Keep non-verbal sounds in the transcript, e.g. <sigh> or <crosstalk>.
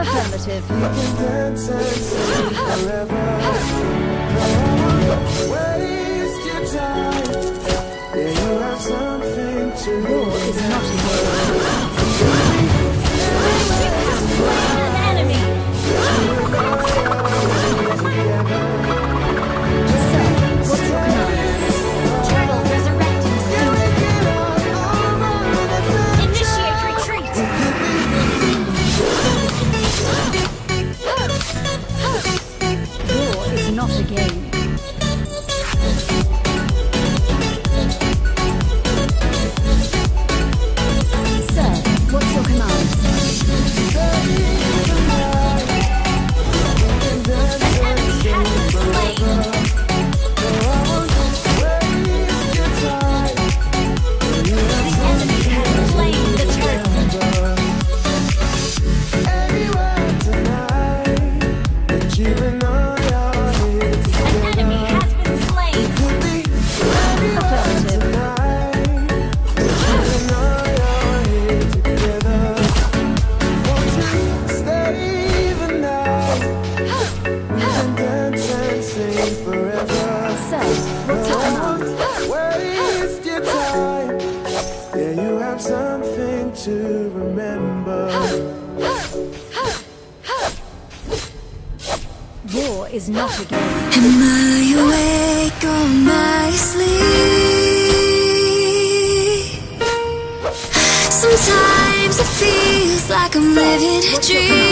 Affirmative. You can dance and sing forever. <laughs> off the game. Living dream.